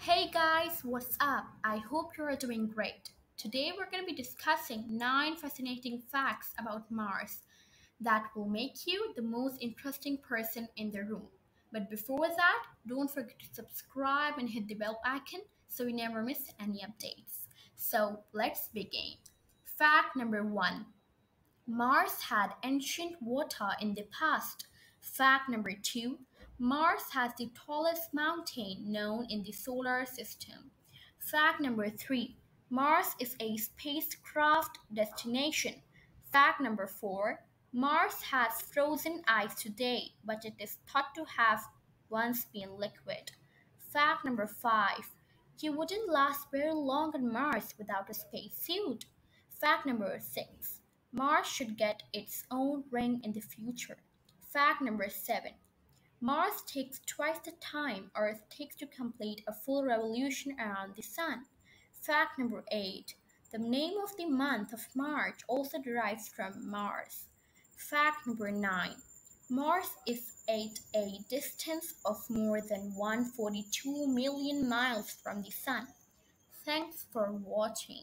Hey guys, what's up? I hope you're doing great. Today we're going to be discussing 9 fascinating facts about Mars that will make you the most interesting person in the room. But before that, don't forget to subscribe and hit the bell icon so you never miss any updates. So let's begin. Fact number 1 Mars had ancient water in the past. Fact number 2 Mars has the tallest mountain known in the solar system. Fact number three Mars is a spacecraft destination. Fact number four Mars has frozen ice today, but it is thought to have once been liquid. Fact number five You wouldn't last very long on Mars without a spacesuit. Fact number six Mars should get its own ring in the future. Fact number seven Mars takes twice the time Earth takes to complete a full revolution around the Sun. Fact number 8. The name of the month of March also derives from Mars. Fact number 9. Mars is at a distance of more than 142 million miles from the Sun. Thanks for watching.